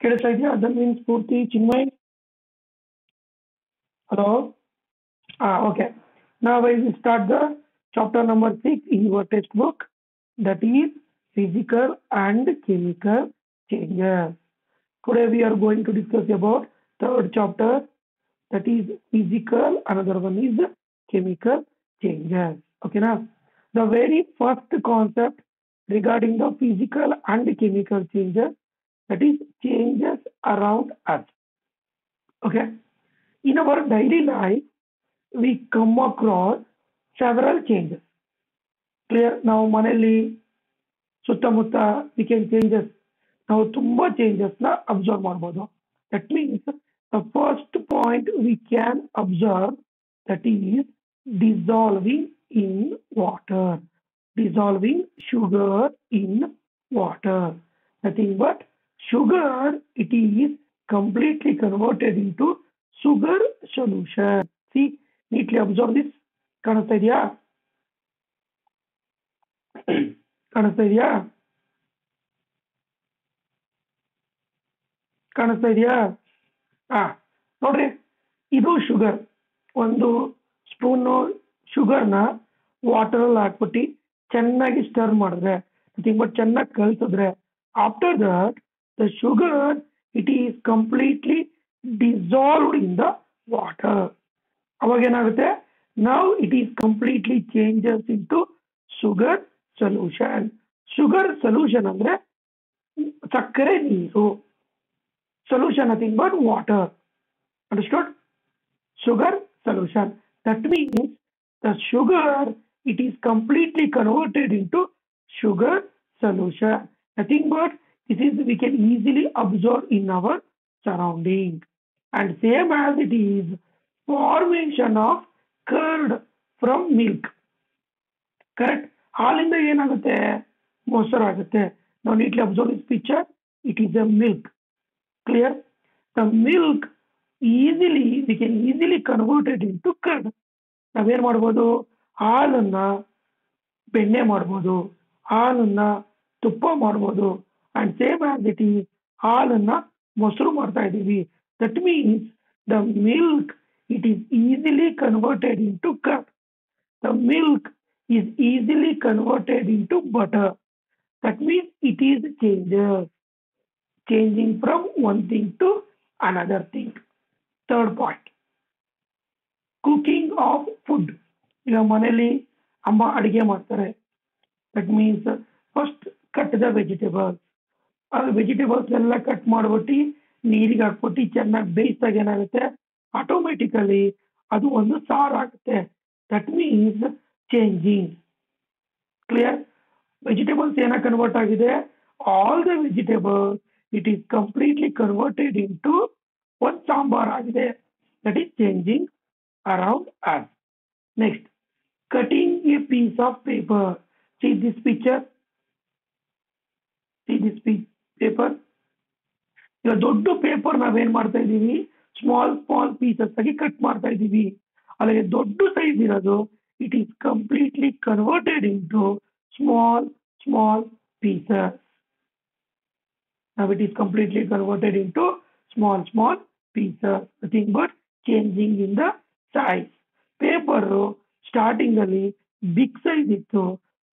ಕೇಳಿಸ್ತಾ ಇದೆಯಾ ಧನ್ವಿನ್ ಸ್ಫೂರ್ತಿ ಚಿನ್ಮಯ್ ಹಲೋ ಹಾ ಓಕೆ ನಾವು I will start the chapter number six in your text book that is physical and chemical changes. Today we are going to discuss about third chapter that is physical, another one is chemical changes. Okay now the very first concept regarding the physical and chemical changes that is changes around us. Okay. In our daily life we come across several changes. Clear? ನಾವು ಮನೆಯಲ್ಲಿ ಸುತ್ತಮುತ್ತ we can changes ನಾವು ತುಂಬಾ changes ನ observe ಮಾಡ್ಬೋದು that means the first point we can observe that is dissolving in water dissolving sugar in water nothing but sugar it is completely converted into sugar solution. See, neatly neatly this. ಕಾಣಿಸ್ತಾ ಇದೆಯಾ ಕಾಣಿಸ್ತಾ ಇದೆಯಾ ಕಾಣಿಸ್ತಾ ಇದೆಯಾ ಹಾ ನೋಡ್ರಿ ಇದು sugar ಒಂದು ಸ್ಪೂನು ಶುಗರ್ನ ವಾಟರಲ್ಲಿ ಹಾಕ್ಬಿಟ್ಟು ಚೆನ್ನಾಗಿ ಸ್ಟರ್ ಮಾಡಿದ್ರೆ ಬಟ್ ಚೆನ್ನಾಗಿ ಕಲ್ಸಿದ್ರೆ after that the sugar it is completely dissolved in the water avage enagutte now it is completely changes into sugar solution sugar solution andre sakkare ನೀರು solution nothing but water understood sugar solution that means the sugar it is completely converted into sugar solution nothing but this is, we can easily observe in our surrounding. And same as it is formation of curd from milk. Correct? ಹಾಲಿಂದ ಏನಾಗುತ್ತೆ? ಮೊಸರಾಗುತ್ತೆ. ನಾವು neatly observe this picture it is a milk clear the milk easily we can easily converted into curd ನಾವೇನ್ ಮಾಡ್ಬೋದು? ಹಾಲನ್ನ ಬೆಣ್ಣೆ ಮಾಡ್ಬೋದು. ಹಾಲನ್ನ ತುಪ್ಪ ಮಾಡ್ಬೋದು. And same as it is ಹಾಲನ್ನ ಮೊಸರು ಮಾಡ್ತಾ ಇದ್ದೀವಿ that means the milk it is easily converted into curd the milk is easily converted into butter. That means it is changes, changing from one thing to another thing. Third point, cooking of food. ಈಗ ಮನೇಲಿ ಅಮ್ಮ ಅಡಿಗೆ ಮಾಡ್ತಾರೆ that means first cut the vegetables ಆ vegetables ಎಲ್ಲ cut ಮಾಡ್ಬಿಟ್ಟು ನೀರಿಗೆ ಹಾಕ್ಬಿಟ್ಟು ಚೆನ್ನಾಗಿ ಬೇಯಿಸಿದಾಗ ಏನಾಗುತ್ತೆ? ಆಟೋಮೆಟಿಕಲಿ ಅದು ಒಂದು ಸಾರು ಆಗುತ್ತೆ. That means changing clear vegetables ಏನ ಕನ್ವರ್ಟ್ ಆಗಿದೆ? All the vegetable it is completely converted into ಒಂದು ಸಾಂಬಾರ್ ಆಗಿದೆ. That is changing around us next cutting a piece of paper see this picture see this paper ಈಗ ದೊಡ್ಡ paper ನಾವೇನ್ ಮಾಡ್ತಾ ಇದೀವಿ small small pieces ಆಗಿ ಕಟ್ ಮಾಡ್ತಾ ಇದೀವಿ ಅಲ್ಲಿಗೆ ದೊಡ್ಡ ಸೈಜ್ ಇರೋದು it is completely converted into small, small pieces. Now it is completely converted into small, small pieces. Nothing but changing in the size. Paper starting ಅಲ್ಲಿ big size ಇತ್ತು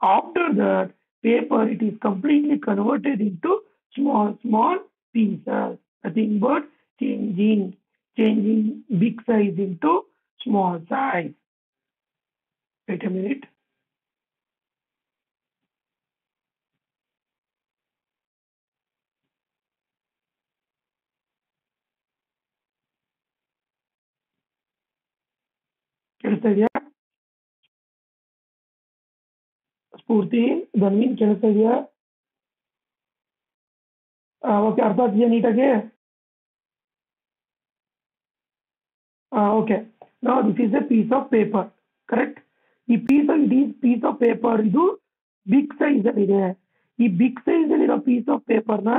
after that paper it is completely converted into small, small pieces. Nothing but changing, changing big size into small size. Wait a minute. ಕೇಳಿಸ್ತಾ ಇದೆಯಾ ಸ್ಫೂರ್ತಿ ಧನ್ವಿನ್ ಕೇಳಿಸ್ತಾ ಇದೆಯಾ okay ಅರ್ಥ ಆಗ್ತಿದೆಯಾ ನೀಟಾಗಿ okay ನಾವು this is a piece of paper correct ಈ piece it is piece of paper ಇದು big size ಅಲ್ಲಿ ಇದೆ ಈ ಬಿಗ್ ಸೈಜ್ ಅಲ್ಲಿರೋ ಪೀಸ್ ಆಫ್ ಪೇಪರ್ ನ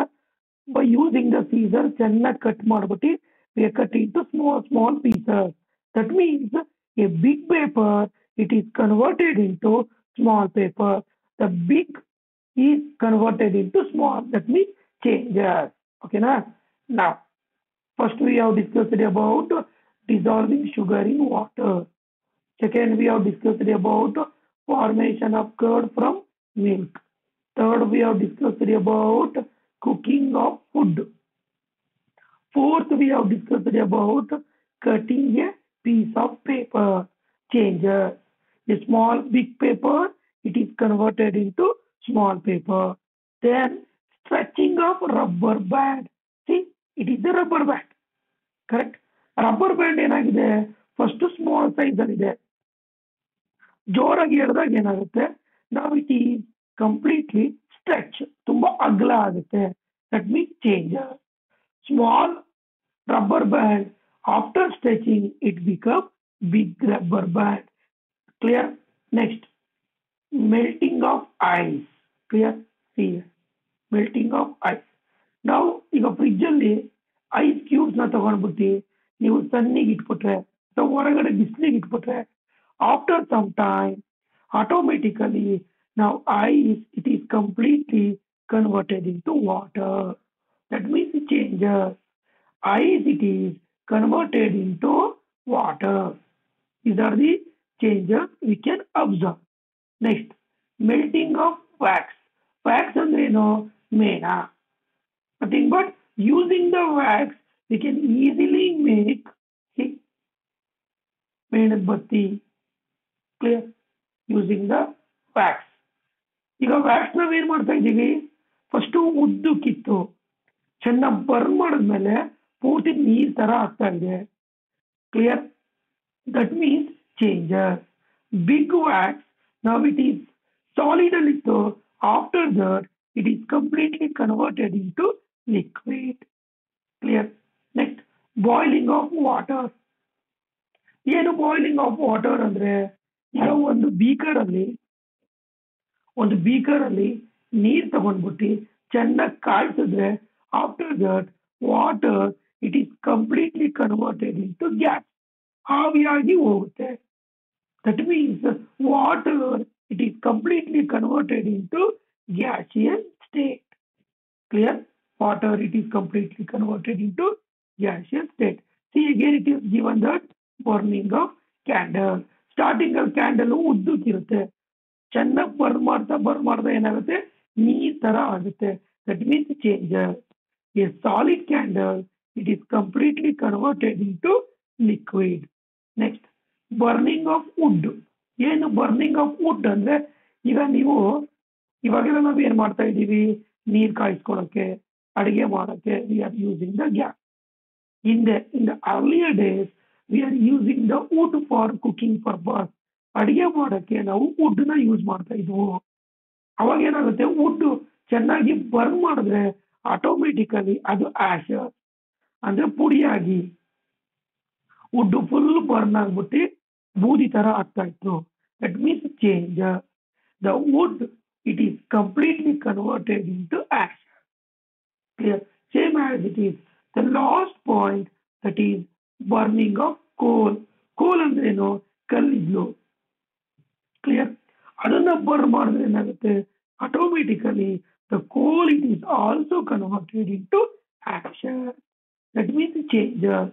ಬೈ ಯೂಸಿಂಗ್ ದ ಸೀಸರ್ ಚೆನ್ನಾಗಿ ಕಟ್ ಮಾಡ್ಬಿಟ್ಟು we cut into small small pieces that means a big paper it is converted into small paper the big is converted into small that means changes. Okay, now, Now, first we have discussed about dissolving sugar in water. Second, we have discussed about formation of curd from milk. Third, we have discussed about cooking of food. Fourth, we have discussed about cutting a piece of paper. Changes. A small big paper, it is converted into small paper. Then stretching of rubber band. See, it is a rubber band. Correct rubber band ಏನಾಗಿದೆ first small size ಅಲ್ಲಿದೆ ಜೋರಾಗಿ ಎಳೆದಾಗ ಏನಾಗುತ್ತೆ ನಾವು it is completely stretch ತುಂಬಾ ಅಗಲ ಆಗುತ್ತೆ that means change small rubber band after stretching it become big rubber band clear next melting of ice clear see melting of ice ನಾವು ಈಗ ಫ್ರಿಜ್ ಅಲ್ಲಿ ಐಸ್ ಕ್ಯೂಬ್ಸ್ ನ ತಗೊಂಡ್ಬಿಟ್ಟು ನೀವು ಸನ್ನಿಗೆ ಇಟ್ಬಿಟ್ರೆ ಅಥವಾ ಹೊರಗಡೆ ಬಿಸಿಲಿಗೆ ಇಟ್ಬಿಟ್ರೆ ಆಫ್ಟರ್ ಸಮ್ ಟೈಮ್ ಆಟೋಮೆಟಿಕಲಿ ನಾವು ice it is completely converted into water that means changes ice it is converted into water these are the changes we can observe. Next, melting of wax. Wax ಅಂದ್ರೆ ಏನು ಮೇಣ nothing but using the wax we can easily make see ಮೇಣದ ಬತ್ತಿ clear using the wax ಈಗ wax ನಾವ್ ಏನ್ ಮಾಡ್ತಾ ಇದ್ದೀವಿ ಫಸ್ಟ್ ಉದ್ದು ಕಿತ್ತು ಚೆನ್ನಾಗಿ ಬರ್ನ್ ಮಾಡಿದ್ಮೇಲೆ ಪೂರ್ತಿ ನೀರ್ ತರ ಆಗ್ತಾ ಇದೆ clear that means changes. Big wax, now it is solid a little. After that, it is completely converted into liquid. Clear? Next, boiling of water. ಏನು ಬಾಯ್ಲಿಂಗ್ ಆಫ್ ವಾಟರ್ ಅಂದ್ರೆ ಈಗ ಒಂದು ಬೀಕರ್ ಅಲ್ಲಿ ಒಂದು ಬೀಕರ್ ಅಲ್ಲಿ ನೀರ್ ತಗೊಂಡ್ಬಿಟ್ಟು ಚೆನ್ನಾಗಿ ಕಾಯಿಸಿದ್ರೆ after that water it is completely converted into gas ಆವಿಯಾಗಿ ಹೋಗುತ್ತೆ that means water it is completely converted in state clear water it is completely converted into gaseous state see again it is given that burning of candle starting ಅಲ್ಲಿ candle ಉದ್ದಕ್ಕಿರುತ್ತೆ ಚೆನ್ನಾಗಿ burn ಮಾಡ್ತಾ burn ಮಾಡ್ತಾ ಏನಾಗುತ್ತೆ? ನೀರ್ ತರ ಆಗುತ್ತೆ. That means changes a solid candle it is completely converted into liquid next burning of wood ಏನು ಬರ್ನಿಂಗ್ ಆಫ್ ವುಡ್ ಅಂದ್ರೆ, ಈಗ ನೀವು ಇವಾಗೆಲ್ಲ ನಾವು ಏನ್ ಮಾಡ್ತಾ ಇದ್ದೀವಿ? ನೀರ್ ಕಾಯಿಸ್ಕೊಳಕ್ಕೆ, ಅಡಿಗೆ ಮಾಡಕ್ಕೆ we are using the gas ಹಿಂದೆ in the earlier days we are using the wood for cooking purpose ಅಡಿಗೆ ಮಾಡಕ್ಕೆ ನಾವು ವುಡ್ನ ಯೂಸ್ ಮಾಡ್ತಾ ಇದ್ವು. ಅವಾಗ ಏನಾಗುತ್ತೆ? ವುಡ್ ಚೆನ್ನಾಗಿ ಬರ್ನ್ ಮಾಡಿದ್ರೆ ಆಟೋಮೆಟಿಕಲಿ ಅದು ಆಶ್ ಅಂದ್ರೆ ಪುಡಿಯಾಗಿ. ವುಡ್ ಫುಲ್ ಬರ್ನ್ ಆಗ್ಬಿಟ್ಟು ಬೂದಿ ತರ ಆಗ್ತಾ ಇತ್ತು. That means change the wood it is completely converted in to ಆಶ್ clear same as it is the last point that is burning of ಕೋಲ್ ಕೋಲ್ ಅಂದ್ರೇನು ಕಲ್ಲಿದ್ಲು ಕ್ಲಿಯರ್ ಅದನ್ನ ಬರ್ನ್ ಮಾಡಿದ್ರೆ ಏನಾಗುತ್ತೆ automatically the coal it is also converted in to action that means changes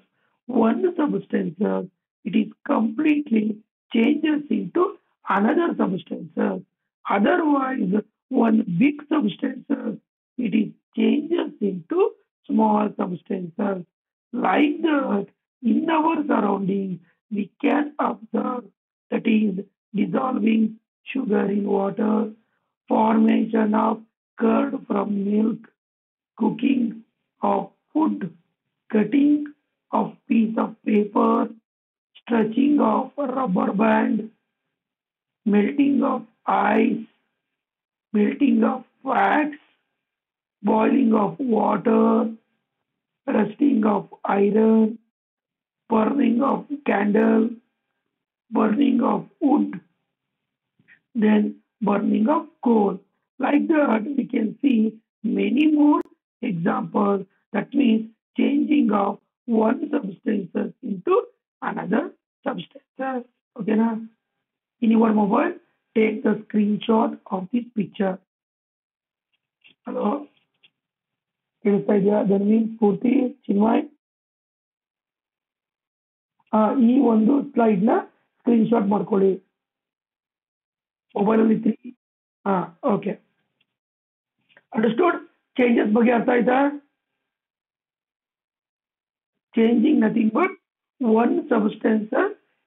one substances, it is completely changes into another substances. Otherwise, one big substances, it is changes into small substances. Like that, in our surroundings, we can observe that is dissolving sugar in water, formation of curd from milk, cooking of food, cutting of piece of paper, stretching of rubber band, melting of ice, melting of wax, boiling of water, rusting of iron, burning of candle, burning of wood, then burning of coal. Like that, we can see many more examples. That means changing of one substances into another substances. Okay, now your mobile, take the screenshot of this picture. Hello. ಕೇಳಿಸ್ತಾ ಇದೆಯಾ that means ಪೂರ್ತಿ ಚಿನ್ಮಯ್ ಆ, ಈ ಒಂದು slide ನ screen shot ಮಾಡ್ಕೊಳ್ಳಿ mobile ಅಲ್ಲಿ three ಹಾ ಓಕೆ ಅಂಡರ್ಸ್ಟೂಡ್ ಚೇಂಜಸ್ ಬಗ್ಗೆ ಅರ್ಥ ಆಯ್ತಾ changing nothing but one substance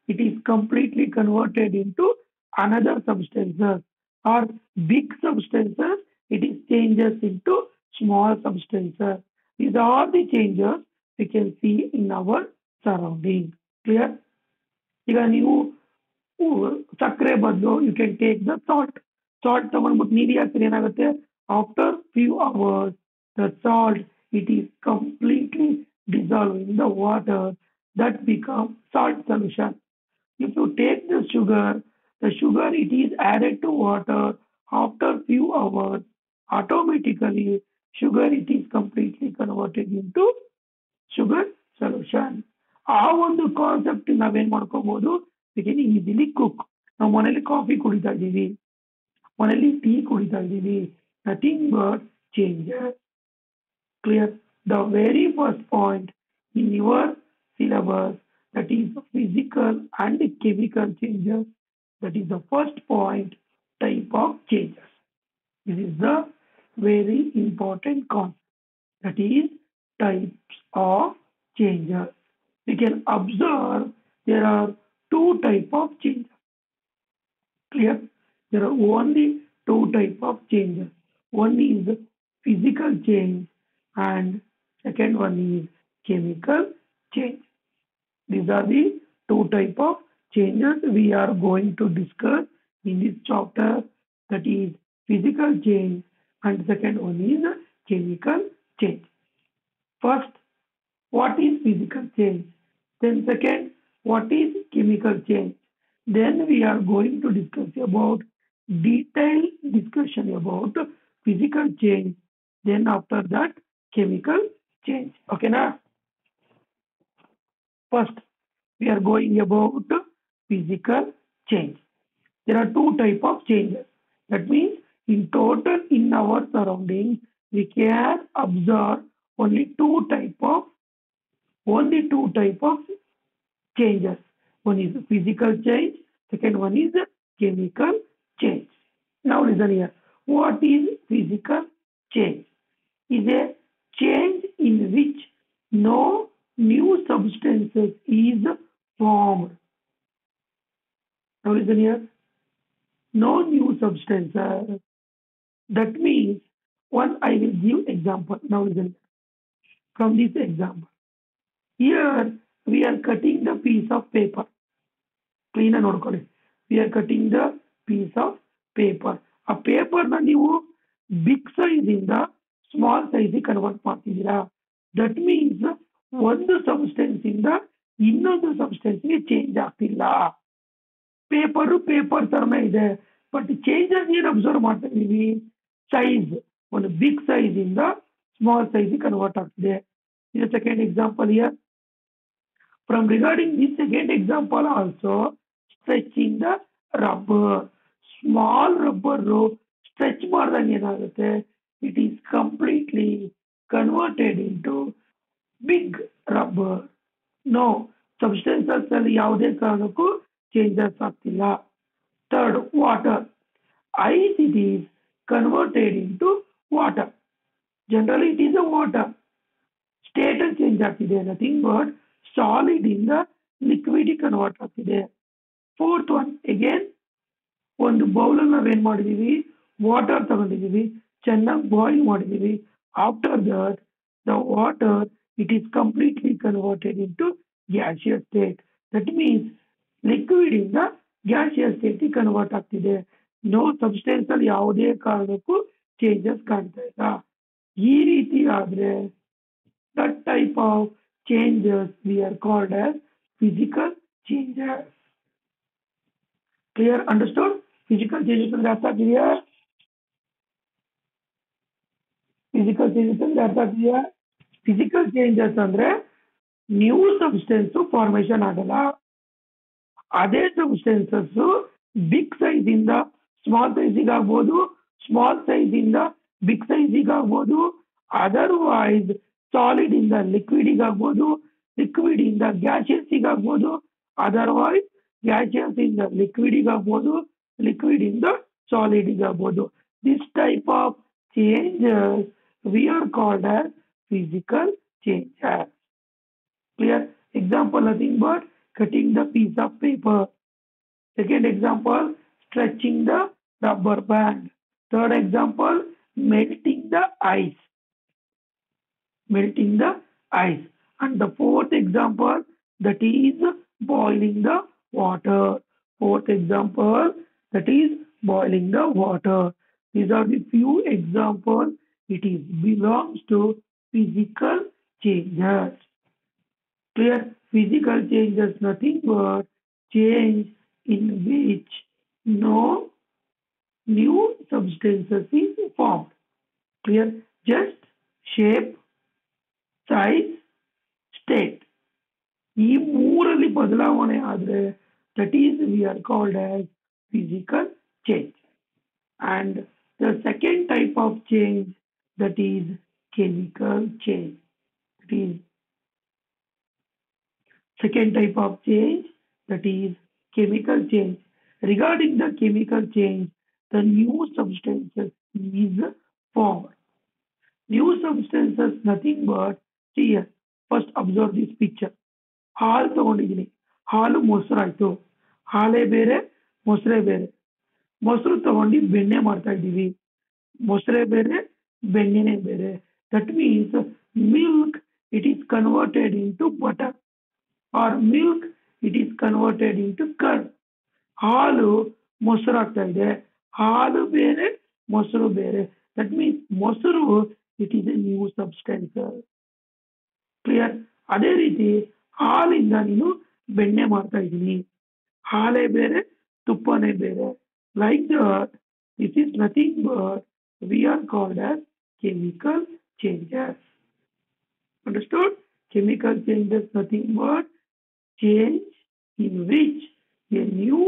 it is completely converted into another substances or big substances it is changes into small substances these are the changes we can see in our surrounding clear ಈಗ ನೀವು ಉ- ಸಕ್ಕರೆ ಬದಲು you can take the salt salt ತಗೊಂಡ್ಬಿಟ್ಟು ನೀರು ಹಾಕಿದ್ರೆ ಏನಾಗುತ್ತೆ after few hours the salt it is completely dissolve in the water that become salt solution. If you take the sugar, the sugar it is added to water after few hours, automatically sugar it is completely converted into sugar solution. ಆ ಒಂದು concept ನಾವೇನ್ ಮಾಡ್ಕೋಬಹುದು V can easily cook ನಾವು ಮನೇಲಿ coffee ಕುಡಿತಾ ಇದ್ದೀವಿ ಮನೇಲಿ tea ಕುಡಿತಾ ಇದ್ದೀವಿ nothing but changes clear the very first point in your syllabus that is physical and chemical changes that is the first point type of changes. This is the very important concept that is types of changes. We can observe there are two type of changes. Clear? There are only two type of changes. One is physical change and second one is chemical change. These are the two type of changes we are going to discuss in this chapter that is physical change and second one is chemical change. First, what is physical change? Then second, what is chemical change? Then we are going to discuss about detailed discussion about physical change. Then after that, chemical change. Okay, now first we are going about physical change. There are two type of changes. That means in total in our surroundings we can observe only two type of only two type of changes. One is physical change, second one is chemical change. Now listen here. What is physical change? Is a change in which no new substances is formed. Now listen here. No new substances. That means one I will give example. Now listen from this example. Here we are cutting the piece of paper. Clean ನೋಡ್ಕೊಳ್ಳಿ we are cutting the piece of paper ಆ ಪೇಪರ್ನ ನೀವು big size ಇಂದ small ಸೈಜಿಗೆ convert ಮಾಡ್ತಿದ್ದೀರಾ that means ಒಂದು substance ಇಂದ ಇನ್ನೊಂದು ಸಬ್ಸ್ಟೆನ್ಸ್ಗೆ change ಆಗ್ತಿಲ್ಲ Paper paper ತರನೇ ಇದೆ. ಬಟ್ ಚೇಂಜಸ್ ಏನು ಅಬ್ಸರ್ವ್ ಮಾಡ್ತಾ ಇದ್ದೀವಿ. ಸೈಜ್ ಒಂದು ಬಿಗ್ ಸೈಜ್ ಇಂದ ಸ್ಮಾಲ್ ಸೈಜ್ ಕನ್ವರ್ಟ್ ಆಗ್ತಿದೆ. ಇದು second example here From regarding this second example also, stretching ದ rubber. ಸ್ಮಾಲ್ rubber ಸ್ಟ್ರೆಚ್ ಮಾಡಿದಾಗ ಏನಾಗುತ್ತೆ? It is completely converted into big rubber no substances ಅಲ್ಲಿ ಯಾವುದೇ ಕಾರಣಕ್ಕೂ ಚೇಂಜಸ್ ಆಗ್ತಿಲ್ಲ third water ice it is converted into water generally it is a water state change ಆಗ್ತಿದೆ nothing but solid ಇಂದ liquid convert ಆಗ್ತಿದೆ fourth one again ಒಂದು bowl ನಾವೇನ್ ಮಾಡಿದೀವಿ ವಾಟರ್ ತಗೊಂಡಿದೀವಿ ಚೆನ್ನಾಗಿ ಬಾಯ್ಲ್ ಮಾಡಿದೀವಿ after that the water it is completely converted into gaseous state that means liquid ಇಂದ gaseous ಸ್ಥಿತಿ ಕನ್ವರ್ಟ್ ಆಗ್ತಿದೆ. ನೋ ಸಬ್ಸ್ಟೆನ್ಸ್ ಅಲ್ಲಿ ಯಾವುದೇ ಕಾರಣಕ್ಕೂ ಚೇಂಜಸ್ ಕಾಣ್ತಾ ಇಲ್ಲ. ಈ ರೀತಿ ಆದ್ರೆ that type of changes we are called as physical changes Clear? Understood? Physical changes ಅಂದ್ರೆ ಅರ್ಥ ಆಗ್ತಿದೆಯಾ? ಫಿಸಿಕಲ್ ಚೇಂಜಸ್ ಅಂದ್ರೆ ಅರ್ಥ ಆಗ್ತಿದೆಯಾ? ಫಿಸಿಕಲ್ ಚೇಂಜಸ್ ಅಂದ್ರೆ ನ್ಯೂ ಸಬ್ಸ್ಟೆನ್ಸ್ ಫಾರ್ಮೇಶನ್ ಆಗಲ್ಲ. ಅದೇ ಸಬ್ಸ್ಟೆನ್ಸಸ್ ಬಿಗ್ ಸೈಜ್ ಇಂದ ಸ್ಮಾಲ್ ಸೈಜಿಗೆ ಆಗ್ಬೋದು ಸ್ಮಾಲ್ ಸೈಜ್ ಇಂದ ಬಿಗ್ ಸೈಜಿಗೆ ಆಗ್ಬೋದು ಅದರ್ವೈಸ್ ಸಾಲಿಡ್ ಇಂದ ಲಿಕ್ವಿಡ್ ಆಗ್ಬೋದು ಲಿಕ್ವಿಡ್ ಇಂದ ಗ್ಯಾಸಿಯಸ್ ಆಗ್ಬೋದು ಅದರ್ವೈಸ್ ಗ್ಯಾಸಿಯಸ್ ಇಂದ ಲಿಕ್ವಿಡ್ ಆಗ್ಬೋದು ಲಿಕ್ವಿಡ್ ಇಂದ ಸಾಲಿಡ್ ಆಗ್ಬೋದು this type of changes we called as physical changes. Clear? Example, nothing but cutting the piece of paper. Second example, stretching the rubber band. Third example, melting the ice. Melting the ice. And the fourth example, that is boiling the water. Fourth example, that is boiling the water. These are the few examples. It is belongs to physical changes. Clear? Physical changes nothing but change in which no new substances is formed. Clear? Just shape, size, state. ಈ ಮೂರಲ್ಲಿ ಬದಲಾವಣೆ ಆದರೆ that is we are called as physical change and the second type of change that is chemical change that is second type of change that is chemical change regarding the chemical change the new substances is formed new substances nothing but see here first observe this picture ಹಾಲು ತಗೊಂಡಿದ್ದೀನಿ ಹಾಲು ಮೊಸರಾಯ್ತು ಹಾಲೇ ಬೇರೆ ಮೊಸರೇ ಬೇರೆ ಮೊಸರು ತಗೊಂಡು ಬೆಣ್ಣೆ ಮಾಡ್ತಾ ಇದ್ದೀವಿ ಮೊಸರೇ ಬೇರೆ ಬೆಣ್ಣೆನೇ ಬೇರೆ that means milk it is converted in to butter or milk, it is converted into curd. ಹಾಲು ಮೊಸರು ಇದೆ. ಹಾಲು ಬೇರೆ ಮೊಸರು ಬೇರೆ. ದಟ್ ಮೀನ್ಸ್ ಮೊಸರು it is a new substance clear ಅದೇ ರೀತಿ ಹಾಲಿಂದ ನೀನು ಬೆಣ್ಣೆ ಮಾಡ್ತಾ ಇದ್ದೀನಿ. ಹಾಲೇ ಬೇರೆ ತುಪ್ಪನೇ ಬೇರೆ. Like that this is nothing but we are called as chemical changes understood chemical changes nothing but change in which a new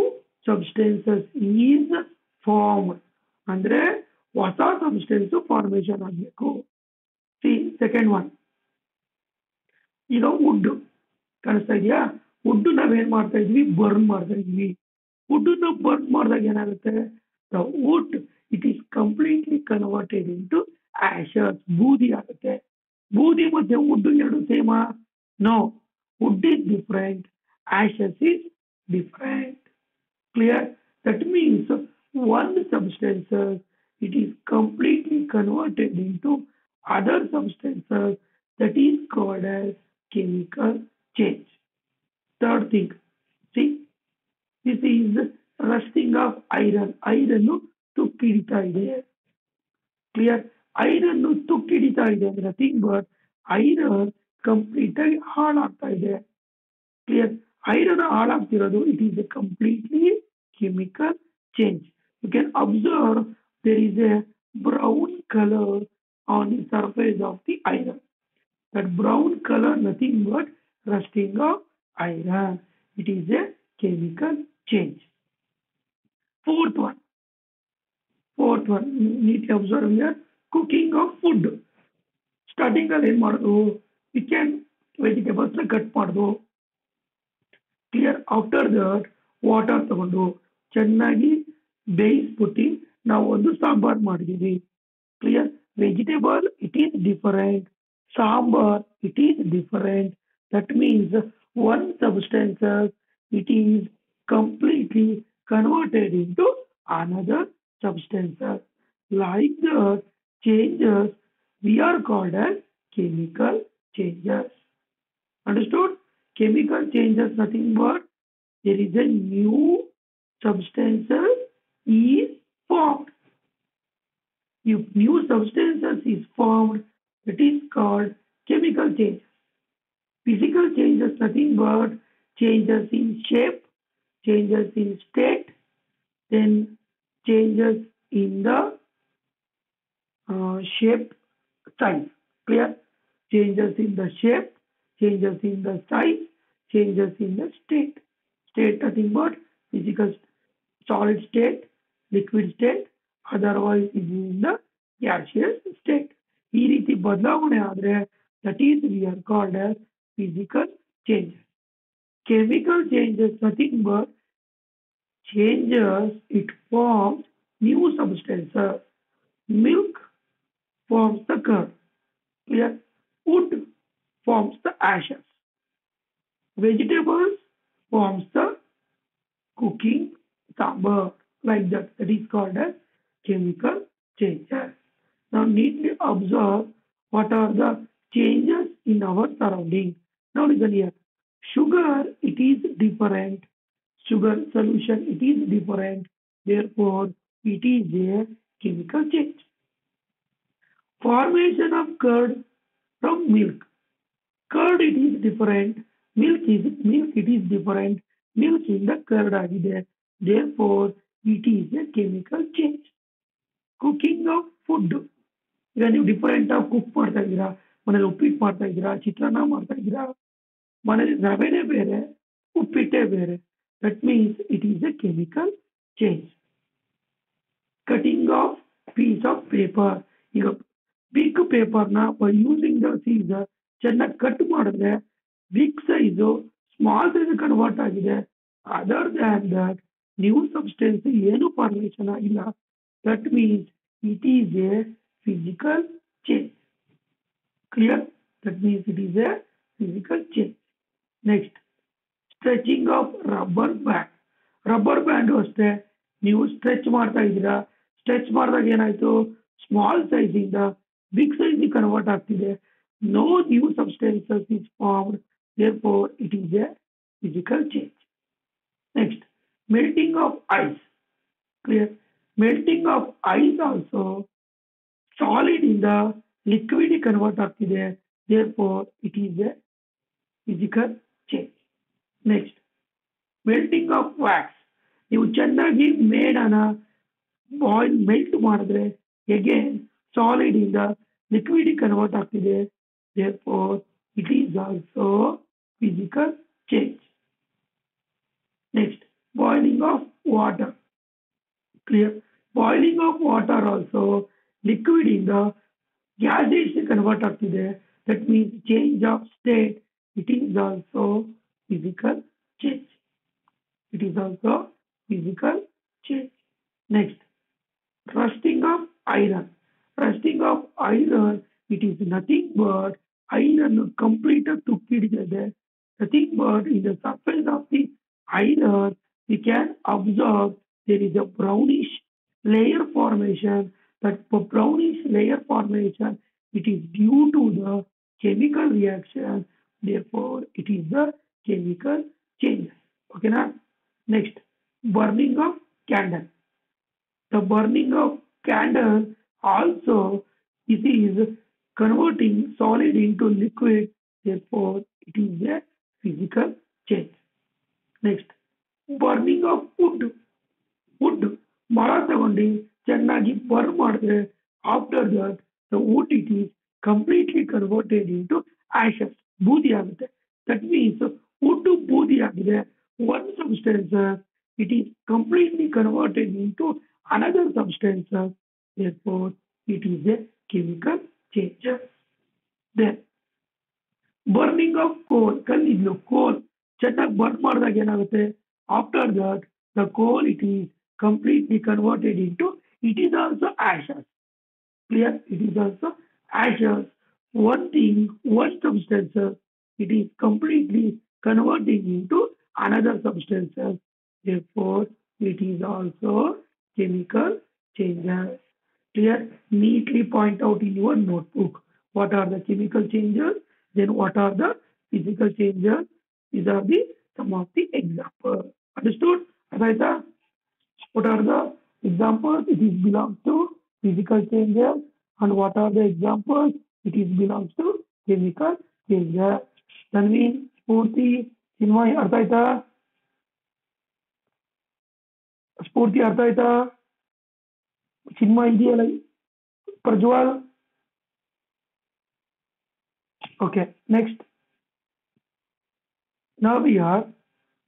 substances is formed. ಅಂದರೆ ಹೊಸ ಸಬ್ಸ್ಟೆನ್ಸ್ ಫಾರ್ಮೇಶನ್ ಆಗಬೇಕು ಸಿ ಸೆಕೆಂಡ್ ಒನ್ ಈಗ ವುಡ್ ಕಾಣಿಸ್ತಾ ಇದೆಯಾ wood ನಾವೇನ್ ಮಾಡ್ತಾ ಇದ್ವಿ burn ಮಾಡ್ತಾ ಇದ್ವಿ ವುಡ್ನ ಬರ್ನ್ ಮಾಡಿದಾಗ ಏನಾಗುತ್ತೆ the wood it is completely converted into ashes ಬೂದಿ ಆಗುತ್ತೆ ಬೂದಿ ಮತ್ತೆ ವುಡ್ ಎರಡು ಸೇಮಾ no wood is different ashes is different clear that means one substances it is completely converted in to other substances that is called as chemical change third thing see this is rusting of iron iron ತುಕ್ಕಿಡಿತಾ ಇದೆ clear iron ತುಕ್ಕಿಡಿತಾ ಇದೆ ಅಂದ್ರೆ nothing but iron complete ಆಗಿ ಹಾಳಾಗ್ತಾ ಇದೆ clear iron ಹಾಳಾಗ್ತಿರೋದು it is a completely chemical change you can observe there is a brown colour on the surface of the iron that brown colour nothing but rusting of iron it is a chemical change. Fourth one. Fourth one. Need to observe here. Cooking of food. Starting ಅಲ್ಲಿ ಏನ್ ಮಾಡೋದು ವೆಜಿಟೇಬಲ್ಸ್ನ cut ಮಾಡೋದು clear after that water ತಗೊಂಡು ಚೆನ್ನಾಗಿ ಬೇಯಿಸ್ಬಿಟ್ಟು ನಾವು ಒಂದು ಸಾಂಬಾರ್ ಮಾಡಿದೀವಿ clear vegetable it is different sambar it is different that means one substances it is completely converted into another substances. Like the the changes we are as chemical changes. Understood? Chemical changes nothing but there is a new substances is formed. If new substances is formed, it is called chemical changes. Physical changes nothing but changes in shape, changes in state, then changes in the uh, shape size. Clear? Changes in the shape, changes in the size, changes in the state. State nothing but physical solid state, liquid state, otherwise it is in the gaseous state. ಈ ರೀತಿ ಬದಲಾವಣೆ ಆದ್ರೆ that is we are called as physical changes chemical changes nothing but changes it forms new substances milk forms the curd clear wood forms the ashes. Vegetables forms the cooking sambar like that. That is called as chemical changes. Now neatly observe what are the changes in our surrounding. Now listen here. Sugar it is different. Sugar solution it is different. Therefore it is a chemical change. Formation of curd from milk curd it is different milk is milk it is different milk in the curd ಆಗಿದೆ therefore it is a chemical change cooking of food ಈಗ ನೀವು different ಆಗಿ cook ಮಾಡ್ತಾ ಇದ್ದೀರಾ ಮನೇಲಿ ಉಪ್ಪಿಟ್ಟು ಮಾಡ್ತಾ ಇದ್ದೀರಾ ಚಿತ್ರಾನ್ನ ಮಾಡ್ತಾ ಇದ್ದೀರಾ ಮನೇಲಿ ರವೆನೇ ಬೇರೆ ಉಪ್ಪಿಟ್ಟೇ ಬೇರೆ that means it is a chemical change cutting of piece of paper ಈಗ ಬಿಗ್ ಪೇಪರ್ನ ಬೈ ಯೂಸಿಂಗ್ ದ ಸೀಸರ್ ಚೆನ್ನಾಗಿ ಕಟ್ ಮಾಡಿದ್ರೆ big size small size convert ಆಗಿದೆ. Other than that new substance ಏನು ಫಾರ್ಮೇಷನ್ ಆಗಿಲ್ಲ. That means it is a physical change clear that means it is a physical change next stretching of rubber band rubber band ಅಷ್ಟೇ. ನೀವು stretch ಮಾಡ್ತಾ ಇದ್ದೀರಾ? Stretch ಮಾಡಿದಾಗ ಏನಾಯಿತು? Small ಸೈಜಿಂದ big size convert ಆಗ್ತಿದೆ no new substances is formed therefore it is a physical change next melting of ice clear melting of ice also solid ಇಂದ liquid convert ಆಗ್ತಿದೆ therefore it is a physical change next melting of wax ನೀವು ಚೆನ್ನಾಗಿ ಮೇಡನ boil melt ಮಾಡಿದ್ರೆ again solid ಇಂದ liquid convert ಆಗ್ತಿದೆ there four it is also physical change next boiling of water clear boiling of water also liquid ಇಂದ ಗ್ಯಾಸೇಜ್ convert ಆಗ್ತಿದೆ that means change of state it is also physical change. It is also physical change. Next, rusting of iron. Rusting of iron, it is nothing but iron completed to together. Nothing but in the surface of the iron, we can observe there is a brownish layer formation. That brownish layer formation, it is due to the chemical reaction. Therefore, it is the chemical change. Okay, now next burning of candle. The burning of candle also it is converting solid into liquid. Therefore, it is a physical change. Next, burning of wood. Wood ಮರ ತಗೊಂಡು ಚೆನ್ನಾಗಿ burn ಮಾಡಿದ್ರೆ after that the wood it is completely converted into ashes ಬೂದಿ ಆಗುತ್ತೆ that means wood ಬೂದಿ ಆಗಿದೆ one substance it is completely converted into another substance therefore it is a chemical change then burning of ಕೋಲ್ ಕಲ್ಲಿದ್ಲು ಕೋಲ್ ಚೆನ್ನಾಗಿ burn ಮಾಡಿದಾಗ ಏನಾಗುತ್ತೆ after that the coal it is completely converted into it is also ashes clear it is also ashes one thing, one substances, it is completely converting into another substances. Therefore, it is also chemical changes. clear, neatly point out in your notebook what are the chemical changes, then what are the physical changes. These are the some of the examples. Understood? Advaita, what are the examples? It is belongs to physical changes. And what are the examples? It is belongs to chemical changes. Then Spurti, Chinmay, Advaita. Spurti, Advaita. फिल्मा India Prajwal okay next now we are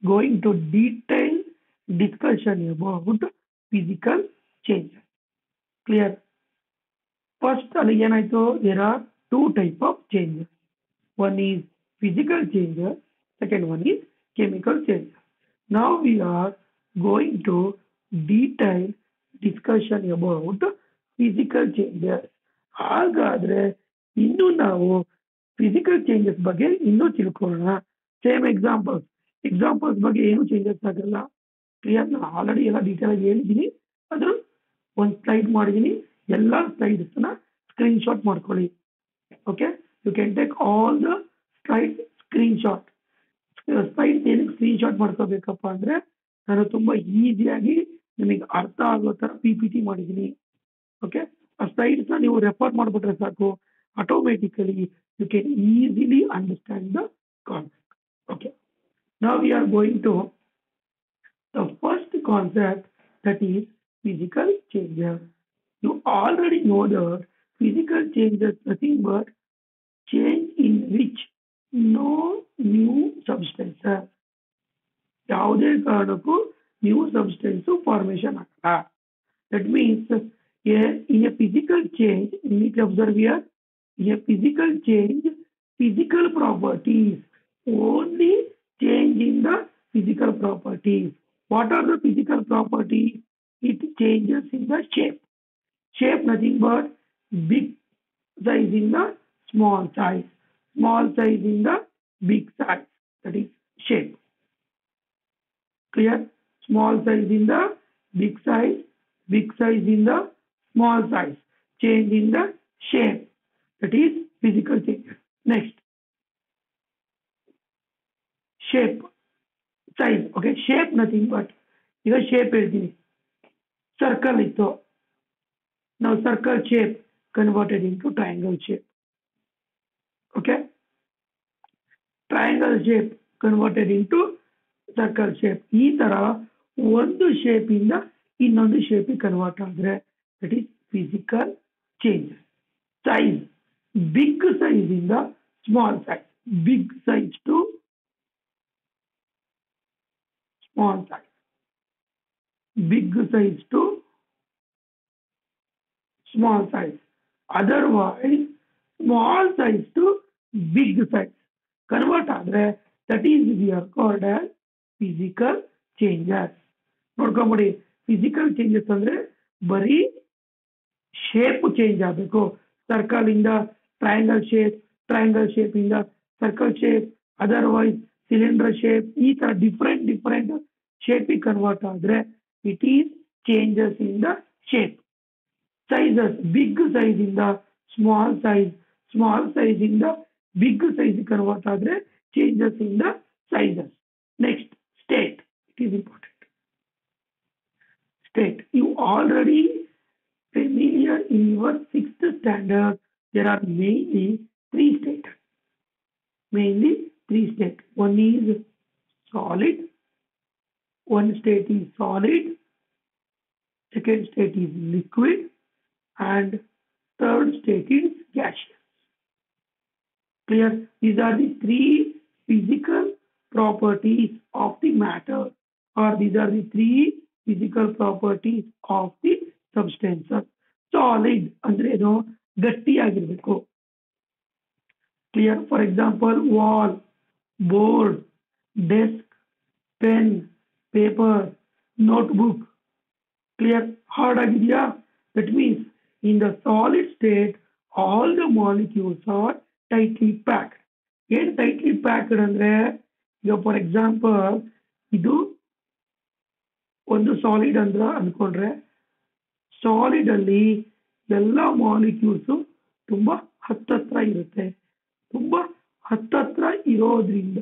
going to detail discussion about physical change clear first अलग there are two type of change one is physical change second one is chemical change now we are going to detail discussion about physical changes ಹಾಗಾದ್ರೆ ಇನ್ನು ನಾವು physical changes ಬಗ್ಗೆ ಇನ್ನೂ ತಿಳ್ಕೊಳ್ಳೋಣ. Same examples examples ಬಗ್ಗೆ ಏನು changes ಆಗಲ್ಲ. Clear ನಾನು ಆಲ್ರೆಡಿ ಎಲ್ಲ ಡೀಟೇಲ್ ಆಗಿ ಹೇಳಿದ್ದೀನಿ. ಅದ್ರ ಒಂದು ಸ್ಲೈಡ್ ಮಾಡಿದ್ದೀನಿ. ಎಲ್ಲ ಸ್ಲೈಡ್ಸ್ನ ಸ್ಕ್ರೀನ್ ಶಾಟ್ ಮಾಡ್ಕೊಳ್ಳಿ. Okay you can take all the slide screen shot slide ಏನಕ್ಕೆ ಸ್ಕ್ರೀನ್ ಶಾಟ್ ಮಾಡ್ಕೋಬೇಕಪ್ಪ ಅಂದರೆ ನಾನು ತುಂಬ ಈಸಿಯಾಗಿ ನಿಮಗೆ ಅರ್ಥ ಆಗೋ ತರ ಪಿ ಪಿ ಟಿ ಮಾಡಿದ್ದೀನಿ ಓಕೆ ಆ ಸ್ಲೈಡ್ಸ್ ನ ನೀವು ರೆಫರ್ ಮಾಡ್ಬಿಟ್ರೆ ಸಾಕು automatically you can easily understand the concept okay ನಾವು we are going to the first concept that is physical changes. You already know that physical changes nothing but change in which no new substance. ಯಾವುದೇ ಕಾರಣಕ್ಕೂ new substance formation occur. That means a, in a physical change, we need to observe here, in a physical change, physical properties, only change in the physical properties. What are the physical properties? It changes in the shape. Shape nothing but big size in the small size, small size in the big size. That is shape. Clear? Small size in the big size, big size in the small size. Change in the shape. That is physical changes. Next. Shape. Size okay shape nothing but ಈಗ shape ಹೇಳ್ತೀನಿ circle ಇತ್ತು ನಾವು circle shape converted into triangle shape okay triangle shape converted into circle shape ಈ ತರ ಒಂದು shape ಇಂದ ಇನ್ನೊಂದು shape convert ಆದ್ರೆ that is physical change size big size ಇಂದ small size big size to small size. Big size to small size. Otherwise, small size to big size. Convert ಆದರೆ that is we are called as physical changes. ನೋಡ್ಕೊಂಬಿಡಿ. Physical changes ಅಂದ್ರೆ ಬರೀ shape change ಆಗಬೇಕು. Circle ಇಂದ triangle shape triangle shape ಇಂದ circle shape otherwise cylinder shape ಈ ತರ different different shape convert ಆದ್ರೆ it is changes in the shape sizes big size ಇಂದ small size small size ಇಂದ ಬಿಗ್ ಸೈಜ್ ಕನ್ವರ್ಟ್ ಆದ್ರೆ changes in the sizes next state it is important state. You already familiar in your sixth standard. There are mainly three states. Mainly three states. One is solid. One state is solid. Second state is liquid. And third state is gaseous. Clear? These are the three physical properties of the matter or these are the three physical properties of the substances. Solid ಅಂದ್ರೆ ಏನು ಗಟ್ಟಿಯಾಗಿರ್ಬೇಕು clear for example wall board, desk, pen, paper, notebook. Clear? Hard ಆಗಿದೆಯಾ That means in the solid state, all the molecules are tightly packed. ಏನ್ tightly packed ಅಂದ್ರೆ ಈಗ for example ಇದು ಒಂದು solid ಅಂದ್ರ ಅನ್ಕೊಂಡ್ರೆ ಸಾಲಿಡ್ ಅಲ್ಲಿ ಎಲ್ಲ ಮಾಲಿಕ್ಯೂಲ್ಸ್ ತುಂಬಾ ಹತ್ತತ್ರ ಇರುತ್ತೆ. ತುಂಬಾ ಹತ್ತತ್ರ ಇರೋದ್ರಿಂದ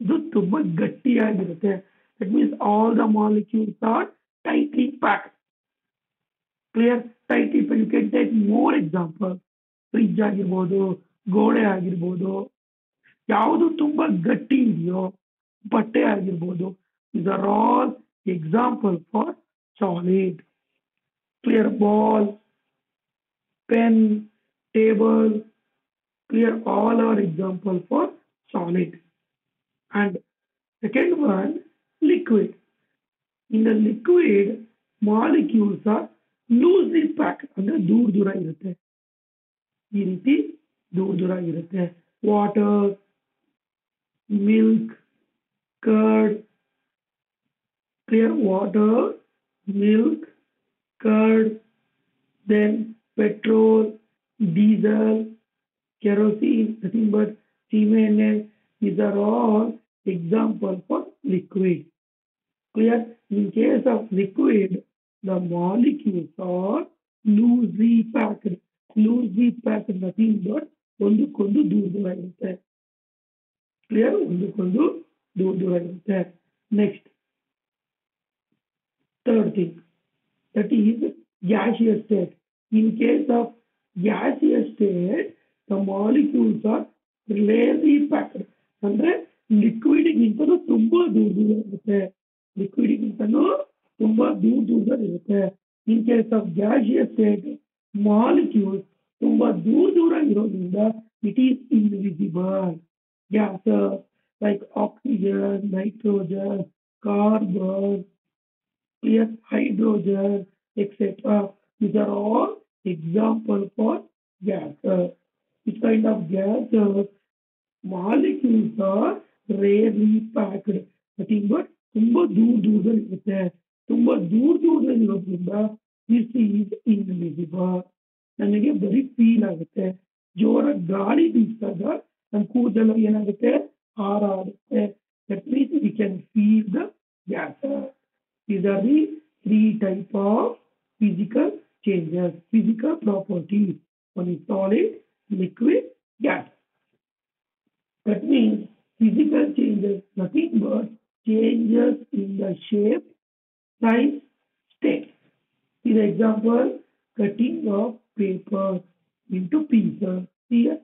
ಇದು ತುಂಬಾ ಗಟ್ಟಿಯಾಗಿರುತ್ತೆ. That means all the molecules are tightly pack clear tightly you can take more example fridge ಆಗಿರ್ಬೋದು, ಗೋಡೆ ಆಗಿರ್ಬೋದು, ಯಾವುದು ತುಂಬಾ ಗಟ್ಟಿ ಇದೆಯೋ, ಬಟ್ಟೆ ಆಗಿರ್ಬೋದು is are all example for solid clear ball pen table clear all are example for solid and second one liquid in the liquid molecules are loosely packed ಅಂದ್ರೆ ದೂರ ದೂರ ಇರುತ್ತೆ ಈ ರೀತಿ ದೂರ ದೂರ ಇರುತ್ತೆ water milk curd clear water, milk, curd, then petrol, diesel, kerosene, nothing but cement. These are all examples for liquid. Clear? In case of liquid, the molecules are loosely packed. Loosely packed, nothing but ಒಂದಕ್ಕೊಂದು ದೂರ ದೂರ ಇರುತ್ತೆ clear ಒಂದಕ್ಕೊಂದು ದೂರ ದೂರ ಇರುತ್ತೆ next Third thing, that is gaseous state. In case of gaseous state, the molecules are rarely packed. ಅಂದ್ರೆ ಲಿಕ್ವಿಡ್ಗಿಂತನೂ ತುಂಬಾ ದೂರ ದೂರ ಇರುತ್ತೆ ಲಿಕ್ವಿಡ್ಗಿಂತನೂ ತುಂಬಾ ದೂರ ದೂರ ಇರುತ್ತೆ in case of gaseous state molecules ತುಂಬಾ ದೂರ ದೂರ ಇರೋದ್ರಿಂದ it is invisible gas like oxygen nitrogen carbon clear hydrogen, etc. These are all example for gases. This kind of gases, molecules are rarely packed. Nothing but ತುಂಬಾ ದೂರ ದೂರದಲ್ಲಿ ಇರುತ್ತೆ ತುಂಬಾ ದೂರ ದೂರದಲ್ಲಿ ಇರೋದ್ರಿಂದ ದಿಸ್ ಈಸ್ ಇನ್ವಿಸಿಬಲ್ ನನಗೆ ಬರೀ ಫೀಲ್ ಆಗುತ್ತೆ ಜೋರಾಗಿ ಗಾಳಿ ಬೀಸಿದಾಗ ನಮ್ಮ ಕೂದಲು ಏನಾಗುತ್ತೆ ಹಾರಾಡುತ್ತೆ These are the three type of physical changes, physical properties. One is solid, liquid, gas. That means physical changes, nothing but changes in the shape, size, state. The example, cutting of paper into pieces. Here,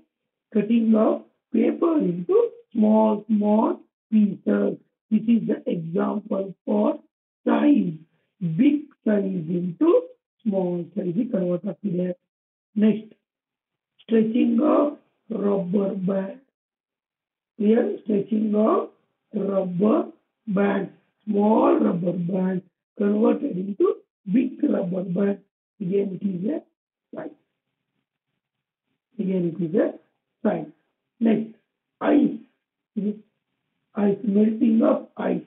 cutting of paper into small, small pieces. This is the example for size. Big size into small size. We convert a pillar. Next, stretching of rubber band. Here, stretching of rubber band. Small rubber band converted into big rubber band. Again, it is a size. Again, it is a size. Next, ice. Ice melting of ice.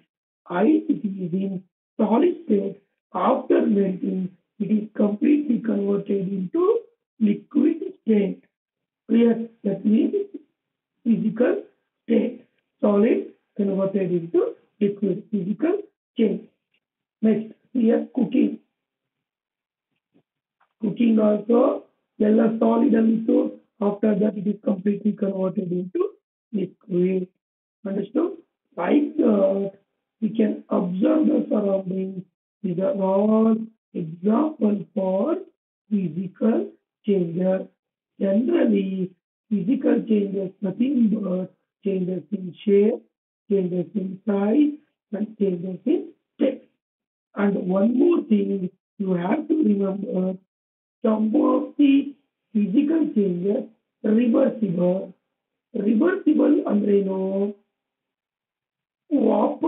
Ice is in solid state, after melting, it is completely converted into liquid state. Clear? That means physical state. Solid converted into liquid physical change. Next, we have cooking. Cooking also, yellow solid and so after that it is completely converted into liquid. Understood? Like uh, we can observe the surroundings these are all example for physical changes generally physical changes nothing but changes in shape changes in size and changes in state and one more thing you have to remember some of the physical changes reversible reversible ಅಂದ್ರೇನು ವಾಪಸ್ಸು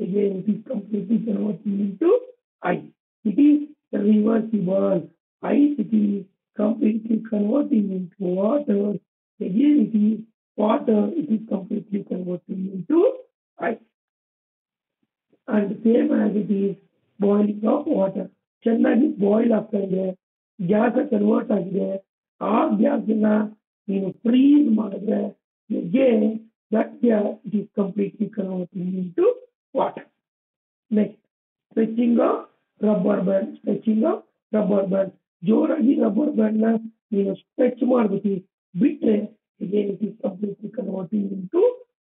again it is completely converting into ice. It is reversible. Ice it is completely converting into water. Again it is water, it is completely converting into ice. And same as it is boiling of water. ಚೆನ್ನಾಗಿ boil ಆಗ್ತಾ ಇದೆ gas convert ಆಗಿದೆ ಆ ಗ್ಯಾಸ್ನ ನೀನು freeze ಮಾಡಿದ್ರೆ again that gas it is completely converting into water. Next, stretching of rubber band, stretching of rubber band. ಜೋರಾಗಿ rubber band ನ ನೀನು ಸ್ಟ್ರೆಚ್ ಮಾಡ್ಬಿಟ್ಟು ಬಿಟ್ರೆ again it is completely converting into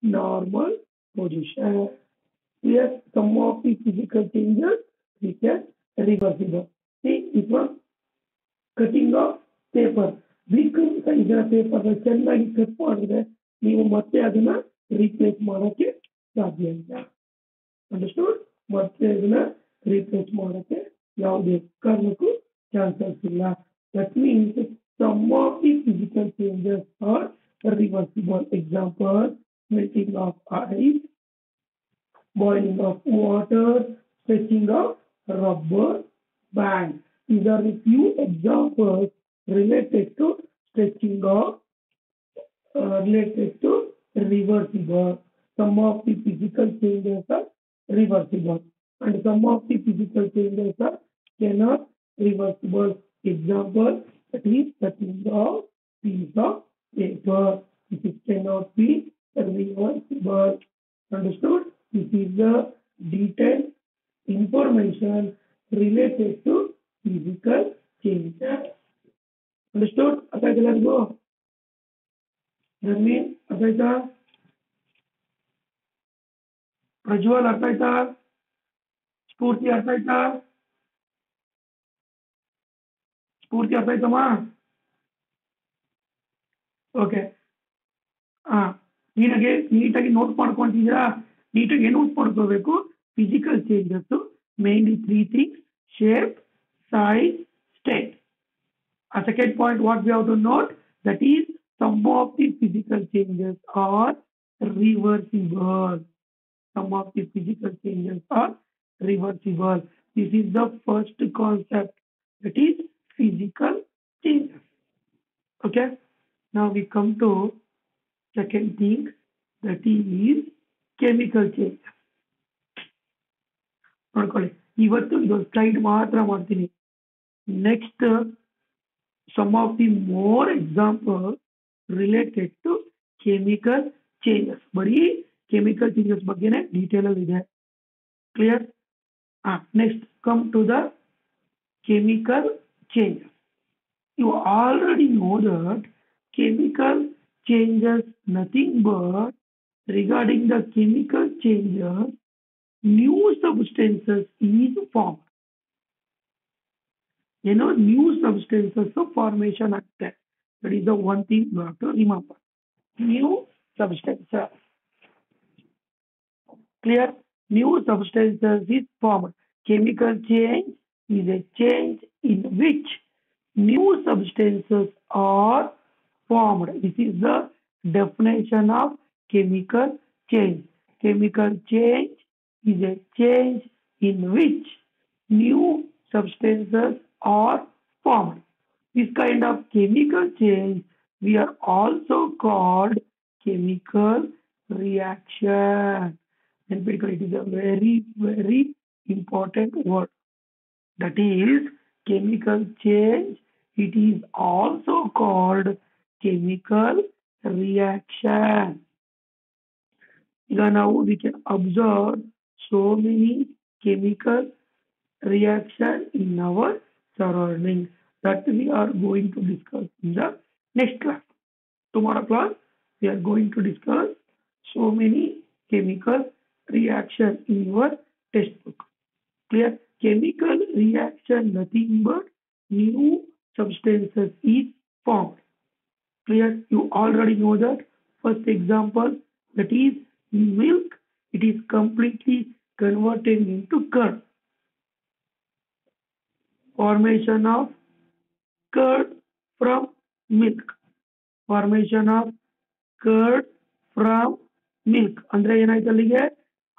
normal position. Here some of the physical changes we can reversible. See this one cutting of paper. Big ಸೈಜ್ನ ಪೇಪರ್ನ ಚೆನ್ನಾಗಿ cut ಮಾಡಿದ್ರೆ ನೀವು ಮತ್ತೆ ಅದನ್ನ ರೀಪ್ಲೇಸ್ ಮಾಡೋಕ್ಕೆ ಸಾಧ್ಯ ಇಲ್ಲ ಅಂಡರ್ಸ್ಟೂಡ್ ಮತ್ತೆ ಅದನ್ನ ರೀಪ್ಲೇಸ್ ಮಾಡೋಕ್ಕೆ ಯಾವುದೇ ಕಾರಣಕ್ಕೂ ಚಾನ್ಸಸ್ ಇಲ್ಲ that means some of the physical changes are reversible example melting of ice boiling of water stretching of rubber band these are the few examples related to stretching of uh, related to reversible some of the physical changes are reversible. And some of the physical changes are cannot reversible. Example, that is cutting of piece of paper. This cannot be reversible. Understood? This is the detailed information related to physical changes. Understood? Apa jalan go? That means, apa Prajwal ಅರ್ಥ ಆಯ್ತಾ ಸ್ಫೂರ್ತಿ ಅರ್ಥ ಆಯ್ತಾ ಸ್ಫೂರ್ತಿ ಅರ್ಥ ಆಯ್ತಮ್ಮ okay ಹಾ ನೀಟಾಗಿ ನೀಟಾಗಿ note ಮಾಡ್ಕೊಂತಿದ್ದೀರಾ ನೀಟಾಗಿ ಏನು ನೋಟ್ ಮಾಡ್ಕೋಬೇಕು physical changes mainly three things shape size state A second point what we have to note that is some of the physical changes are reversible. Some of the physical changes are reversible. This is the first concept that is physical changes. Okay. Now we come to second thing that is chemical changes. ನೋಡ್ಕೊಳ್ಳಿ ಇವತ್ತು ಇದೊಂದು slide ಮಾತ್ರ ಮಾಡ್ತೀನಿ next some of the more examples related to chemical changes. ಬರೀ chemical changes ಬಗ್ಗೆನೇ detail ಅಲ್ಲಿ ಇದೆ clear next come to the chemical changes. You already know that chemical changes nothing but regarding the chemical changes, new substances is formed. you know, new substances of formation ಆಗುತ್ತೆ that is the one thing you have to remember. New substances. Clear? New substances is formed. Chemical change is a change in which new substances are formed. This is the definition of chemical change. Chemical change is a change in which new substances are formed. This kind of chemical change we are also called chemical reaction. empirical it is a very very important word that is chemical change it is also called chemical reaction now we can observe so many chemical reaction in our surrounding that we are going to discuss in the next class tomorrow class we are going to discuss so many chemical reaction in your textbook. Clear? Chemical reaction, nothing but new substances is formed. Clear? You already know that. First example, that is milk. It is completely converted into curd. Formation of curd from milk. Formation of curd from milk. ಅಂದ್ರೆ ಏನಾಯ್ತು ಅಲ್ಲಿಗೆ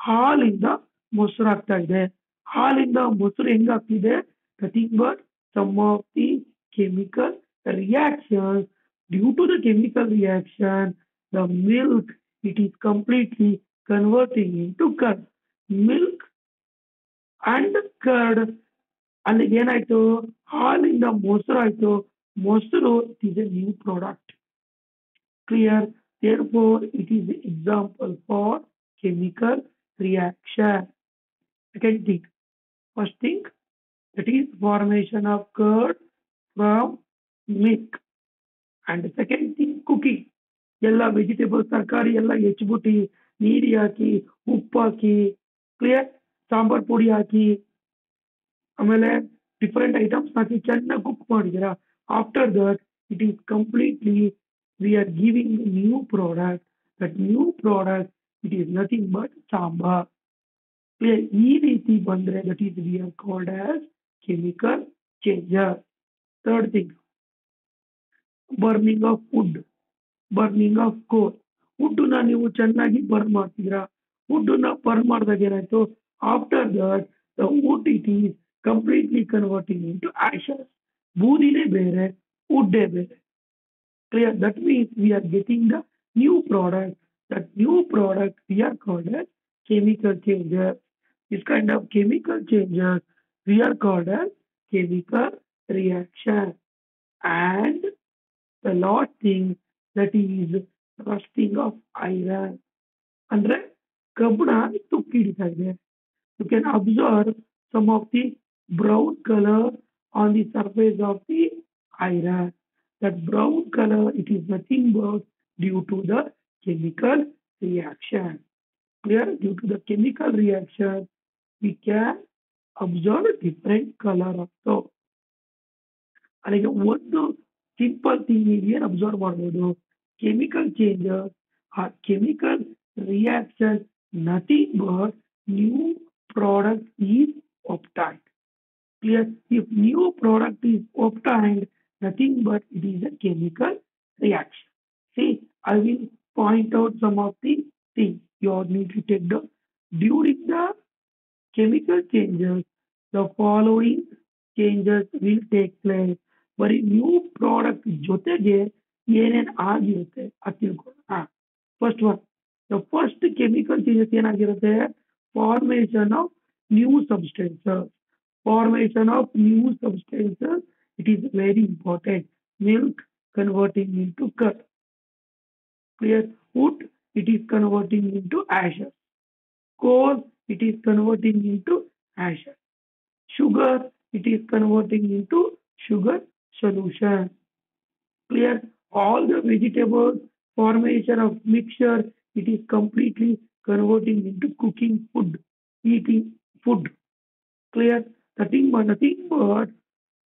ಹಾಲಿಂದ ಮೊಸರು ಆಗ್ತಾ ಇದೆ ಹಾಲಿಂದ ಮೊಸರು ಹೆಂಗಾಗ್ತಿದೆ nothing but some of the chemical reaction due to the chemical reaction the milk it is completely converting into curd milk and curd ಅಲ್ಲಿಗೆ ಏನಾಯ್ತು ಹಾಲಿಂದ ಮೊಸರು ಆಯ್ತು ಮೊಸರು it is a new product clear therefore it is the example for chemical reaction second thing first thing that is formation of curd from milk and second thing cooking ಎಲ್ಲ vegetables ತರಕಾರಿ ಎಲ್ಲ ಹೆಚ್ಚಿಬಿಟ್ಟು ನೀರು ಹಾಕಿ ಉಪ್ಪು ಹಾಕಿ ಕ್ಲಿಯರ್ ಸಾಂಬಾರ್ ಪುಡಿ ಹಾಕಿ ಆಮೇಲೆ different items ಹಾಕಿ ಚೆನ್ನಾಗಿ cook ಮಾಡಿದ್ದೀರಾ after that it is completely we are giving a new product that new product it is nothing but sambar Clear? ಈ ರೀತಿ ಬಂದ್ರೆ that is we are called as chemical changer third thing burning of wood burning of coal ವುಡ್ನ ನೀವು ಚೆನ್ನಾಗಿ burn ಮಾಡ್ತಿದ್ದೀರಾ ವುಡ್ನ burn ಮಾಡಿದಾಗ ಏನಾಯ್ತು after that the wood it is completely converting into ashes ಬೂದಿನೇ ಬೇರೆ ವುಡ್ಡೇ ಬೇರೆ clear that means we are getting the new product that new product V are called as chemical changes this kind of chemical changes we are called as chemical reaction and the last thing that is rusting of iron ಅಂದ್ರೆ ಕಬ್ಬಣ ತುಕ್ಕು ಹಿಡಿತಾ ಇದೆ you can observe some of the brown colour on the surface of the iron that brown colour it is nothing but due to the chemical reaction clear due to the chemical reaction we can observe different color also ಅಲ್ಲಿಗೆ ಒಂದು simple thing ಏನ್ observe ಮಾಡ್ಬೋದು chemical changes ಆ chemical reaction nothing but new product is obtained clear if new product is obtained nothing but it is a chemical reaction see i will point out some of the things you all need to take the during the chemical changes the following changes will take place ಬರೀ new product ಜೊತೆಗೆ ಏನೇನ್ ಆಗಿರುತ್ತೆ ಅದು ತಿಳ್ಕೊಳ್ಳೋಣ first one the first chemical changes ಏನಾಗಿರುತ್ತೆ formation of new substances formation of new substances it is very important milk converting in to cut clear wood, it is converting into ashes. Coal, it is converting into ashes. Sugar, it is converting into sugar solution. Clear all the vegetable formation of mixture, it is completely converting into cooking food, eating food. Clear? Nothing but nothing but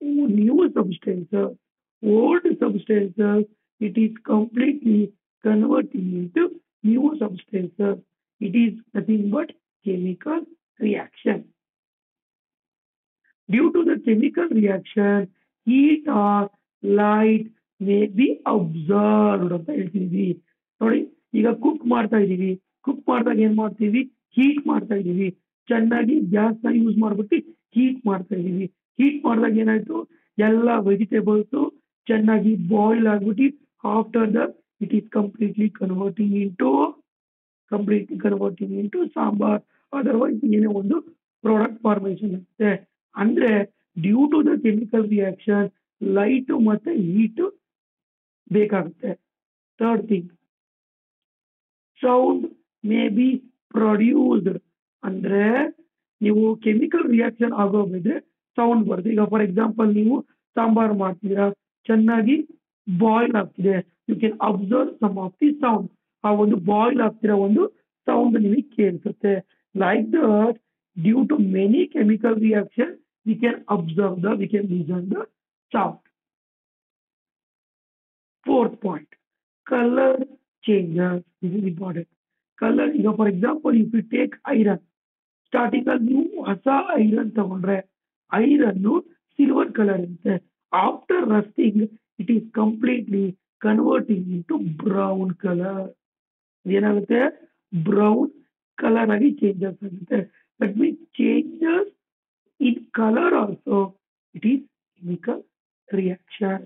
new substances, old substances, it is completely converting into new substances it is nothing but chemical reaction due to the chemical reaction heat or light may be observed ಅಂತ ಹೇಳ್ತಿದೀವಿ ನೋಡಿ ಈಗ cook ಮಾಡ್ತಾ ಇದೀವಿ cook ಮಾಡಿದಾಗ ಏನ್ ಮಾಡ್ತೀವಿ heat ಮಾಡ್ತಾ ಇದೀವಿ ಚೆನ್ನಾಗಿ ಗ್ಯಾಸ್ ನ ಯೂಸ್ ಮಾಡ್ಬಿಟ್ಟು ಹೀಟ್ ಮಾಡ್ತಾ ಇದೀವಿ ಹೀಟ್ ಮಾಡಿದಾಗ ಏನಾಯ್ತು ಎಲ್ಲ ವೆಜಿಟೇಬಲ್ಸ್ ಚೆನ್ನಾಗಿ ಬಾಯ್ಲ್ ಆಗ್ಬಿಟ್ಟು after the it is completely converting into completely converting into sambar otherwise ಏನೇ ಒಂದು ಪ್ರಾಡಕ್ಟ್ ಫಾರ್ಮೇಶನ್ ಇರುತ್ತೆ ಅಂದ್ರೆ due to the chemical reaction light ಮತ್ತೆ ಹೀಟ್ ಬೇಕಾಗುತ್ತೆ. Third thing sound may be produced ಅಂದ್ರೆ, ನೀವು ಕೆಮಿಕಲ್ ರಿಯಾಕ್ಷನ್ ಆಗೋಗಿದ್ರೆ ಸೌಂಡ್ ಬರುತ್ತೆ ಈಗ ಫಾರ್ ಎಕ್ಸಾಂಪಲ್ ನೀವು ಸಾಂಬಾರ್ ಮಾಡ್ತೀರಾ, ಚೆನ್ನಾಗಿ ಬಾಯ್ಲ್ ಆಗ್ತಿದೆ you can observe some of the sound ಆ ಒಂದು ಬಾಯ್ಲ್ ಆಗ್ತಿರೋ ಒಂದು ಸೌಂಡ್ ನಿಮಗೆ ಕೇಳಿಸುತ್ತೆ like that due to many chemical reaction we can observe the we can listen the sound fourth point colour changes this is important colour ಈಗ for example if you take iron starting ಅಲ್ಲಿ ನೀವು ಹೊಸ iron ತಗೊಂಡ್ರೆ iron silver colour ಇರುತ್ತೆ after rusting it is completely converting into brown colour ಏನಾಗುತ್ತೆ brown colour ಆಗಿ changes ಆಗುತ್ತೆ that means changes in colour also it is chemical reaction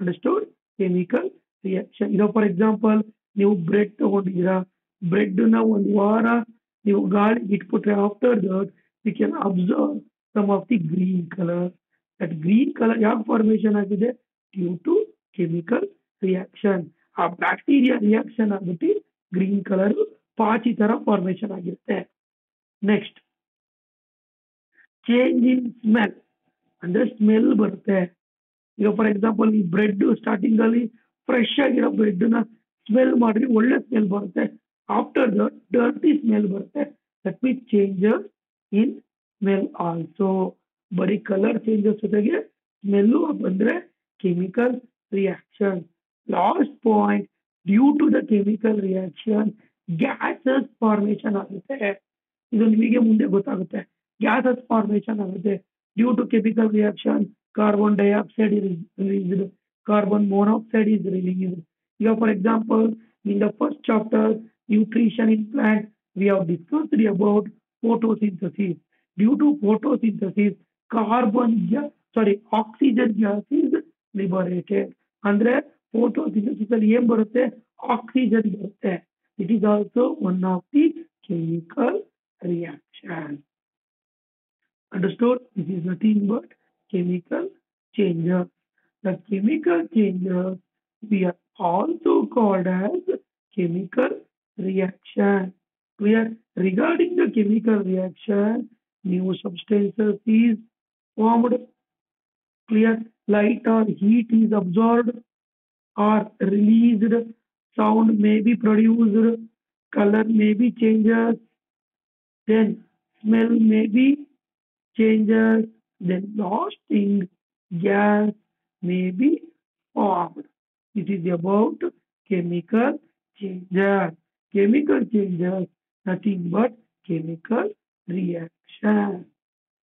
understood chemical reaction ಈಗ for example ನೀವು bread ತಗೊಂಡಿದ್ದೀರಾ bread ನ ಒಂದು ವಾರ ನೀವು ಗಾಳಿ ಇಟ್ಬಿಟ್ರೆ after that we can observe some of the green colour that green colour ಯಾಕೆ ಫಾರ್ಮೇಶನ್ ಆಗಿದೆ ಡ್ಯೂ ಟು ಕೆಮಿಕಲ್ ರಿಯಾಕ್ಷನ್ ಆ ಬ್ಯಾಕ್ಟೀರಿಯಾ ರಿಯಾಕ್ಷನ್ ಆಗ್ಬಿಟ್ಟು ಗ್ರೀನ್ ಕಲರ್ ಪಾಚಿ ತರ ಫಾರ್ಮೇಶನ್ ಆಗಿರುತ್ತೆ. ನೆಕ್ಸ್ಟ್ ಚೇಂಜ್ ಇನ್ ಸ್ಮೆಲ್ ಅಂದ್ರೆ ಸ್ಮೆಲ್ ಬರುತ್ತೆ. ಈಗ ಫಾರ್ ಎಕ್ಸಾಂಪಲ್ ಈ ಬ್ರೆಡ್ ಸ್ಟಾರ್ಟಿಂಗ್ ಅಲ್ಲಿ ಫ್ರೆಶ್ ಆಗಿರೋ ಬ್ರೆಡ್ನ ಸ್ಮೆಲ್ ಮಾಡಿದ್ರೆ ಒಳ್ಳೆ ಸ್ಮೆಲ್ ಬರುತ್ತೆ. ಆಫ್ಟರ್ ದ ಡರ್ಟಿ ಸ್ಮೆಲ್ ಬರುತ್ತೆ. That means changes in smell also ಬರೀ ಕಲರ್ ಚೇಂಜಸ್ ಜೊತೆಗೆ ಸ್ಮೆಲ್ಲು ಬಂದ್ರೆ Chemical reaction. Last point, due to the chemical reaction, gases formation ಆಗುತ್ತೆ ಇದು ನಿಮಗೆ ಮುಂದೆ ಗೊತ್ತಾಗುತ್ತೆ ಗ್ಯಾಸಸ್ ಫಾರ್ಮೇಶನ್ ಆಗುತ್ತೆ due to chemical reaction carbon dioxide is released carbon monoxide is released ಈಗ for example in the first chapter nutrition in plant we have discussed about photosynthesis. Due to photosynthesis, carbon gas, sorry, oxygen gas is liberated. ಅಂದ್ರೆ photosynthesis ಅಲ್ಲಿ ಏನ್ ಬರುತ್ತೆ oxygen ಬರುತ್ತೆ it is also one of the chemical reaction Understood? This is nothing but chemical changes. The chemical changes we are also called as chemical reaction. Clear? Regarding the chemical reaction, new substances is formed. Clear? Light or heat is absorbed or released. Sound may be produced. Color may be changes. Then smell may be changes. Then last thing, gas may be formed. It is about chemical changes. Chemical changes, nothing but chemical reaction.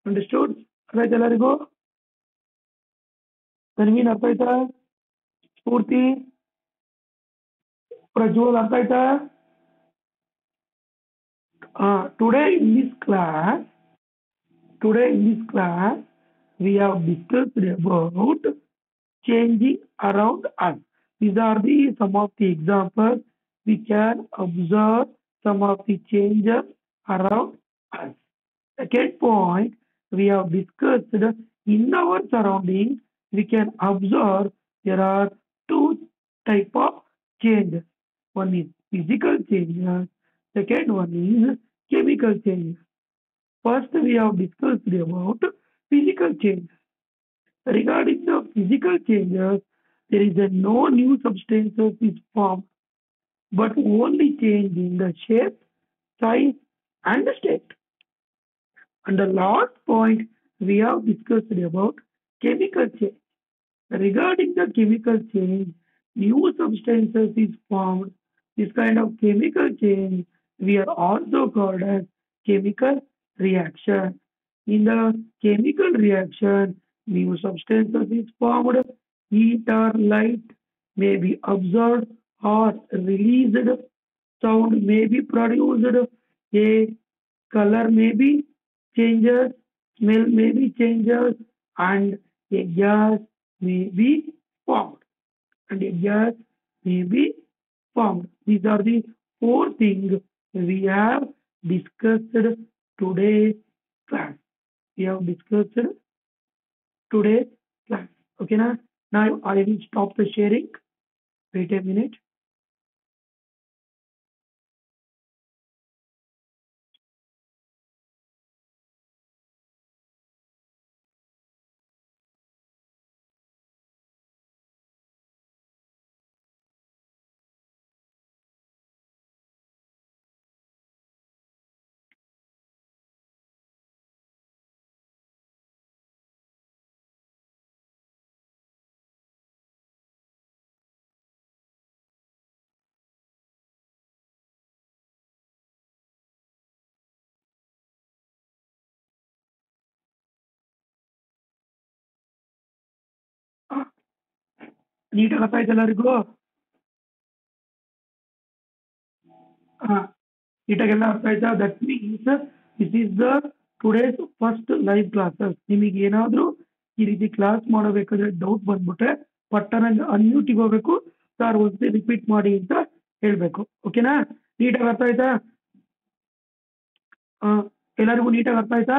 Understood? ಅರ್ಥ ಎಲ್ಲರಿಗೂ ತನ್ವೀನ್ ಅರ್ಥ ಆಯ್ತಾ ಸ್ಫೂರ್ತಿ ಪ್ರಜ್ವಲ್ ಅರ್ಥ ಆಯ್ತಾ today in this class today in this class we have discussed about changing around us these are the some of the examples we can observe some of the changes around us second point we have discussed in our surroundings we can observe there are two type of changes one is physical changes second one is chemical changes First, we have discussed about physical changes. Regarding the physical changes, there is a no new substances is formed, but only change in the shape, size, and the state. And the last point, we have discussed about chemical change. Regarding the chemical change, new substances is formed. This kind of chemical change we are also called as chemical reaction. In the chemical reaction, new substances is formed, heat or light may be absorbed or released, sound may be produced, a color may be changes, smell may be changes, and a gas may be formed. And a gas may be formed. These are the four things we have discussed today's class. We have discussed today's class. Okay, now, now I will stop the sharing. Wait a minute. ನೀಟಾಗಿ ಅರ್ಥ ಎಲ್ಲರಿಗೂ? ನೀಟಾಗೆಲ್ಲ ಅರ್ಥ ಆಯ್ತಾ? That means this is the today's first live classes ನಿಮಗೆ ಏನಾದರೂ ಈ ರೀತಿ ಕ್ಲಾಸ್ ಮಾಡಬೇಕಾದ್ರೆ ಡೌಟ್ ಬಂದ್ಬಿಟ್ರೆ ಪಟ್ಟನ ಅನ್ಮ್ಯೂಟಿಗೆ ಹೋಗ್ಬೇಕು. ಸರ್ ಒಂದ್ಸತಿ ರಿಪೀಟ್ ಮಾಡಿ ಅಂತ ಹೇಳ್ಬೇಕು. ಓಕೆನಾ ನೀಟಾಗಿ ಅರ್ಥ ಆಯ್ತಾ? ಎಲ್ಲರಿಗೂ ನೀಟಾಗಿ ಅರ್ಥ ಆಯ್ತಾ?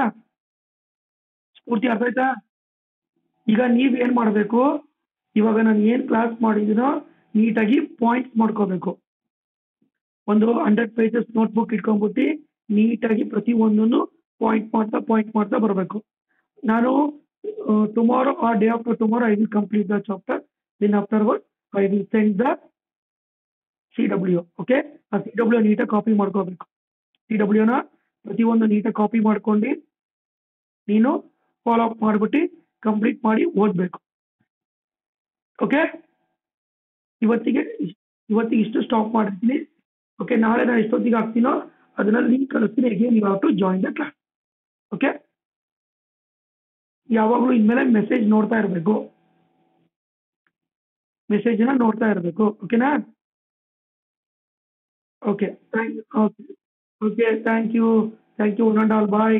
ಸ್ಫೂರ್ತಿ ಅರ್ಥ ಆಯ್ತಾ? ಈಗ ನೀವ್ ಏನ್ ಮಾಡ್ಬೇಕು? ಇವಾಗ ನಾನು ಏನು ಕ್ಲಾಸ್ ಮಾಡಿದ್ದೀನೋ ನೀಟಾಗಿ ಪಾಯಿಂಟ್ಸ್ ಮಾಡ್ಕೋಬೇಕು. ಒಂದು ಹಂಡ್ರೆಡ್ ಪೇಜಸ್ ನೋಟ್ಬುಕ್ ಇಟ್ಕೊಂಡ್ಬಿಟ್ಟು ನೀಟಾಗಿ ಪ್ರತಿ ಒಂದನ್ನು ಪಾಯಿಂಟ್ ಮಾಡ್ತಾ ಪಾಯಿಂಟ್ ಮಾಡ್ತಾ ಬರಬೇಕು. ನಾನು tomorrow or day after tomorrow I will complete the chapter then afterward I will send the C W okay ಆ ಸಿ ಡಬ್ಲ್ಯೂ ನೀಟಾಗಿ ಕಾಪಿ ಮಾಡ್ಕೋಬೇಕು. ಸಿ ಡಬ್ಲ್ಯೂನ ಪ್ರತಿಯೊಂದು ನೀಟಾಗಿ ಕಾಪಿ ಮಾಡ್ಕೊಂಡು ನೀನು ಫಾಲೋ ಅಪ್ ಮಾಡ್ಬಿಟ್ಟು ಕಂಪ್ಲೀಟ್ ಮಾಡಿ ಓದ್ಬೇಕು. ಓಕೆ ಇವತ್ತಿಗೆ ಇವತ್ತಿಗೆ ಇಷ್ಟು ಸ್ಟಾಪ್ ಮಾಡಿರ್ತೀನಿ. ಓಕೆ ನಾಳೆ ನಾನು ಎಷ್ಟೊತ್ತಿಗೆ ಹಾಕ್ತೀನೋ ಅದನ್ನ ಲಿಂಕ್ ಕಳಿಸ್ತೀನಿ. Again you have to join the class okay ಯಾವಾಗಲೂ ಇನ್ಮೇಲೆ ಮೆಸೇಜ್ ನೋಡ್ತಾ ಇರಬೇಕು. ಮೆಸೇಜನ್ನ ನೋಡ್ತಾ ಇರಬೇಕು. ಓಕೆನಾ okay thank you okay okay thank you thank you one all bye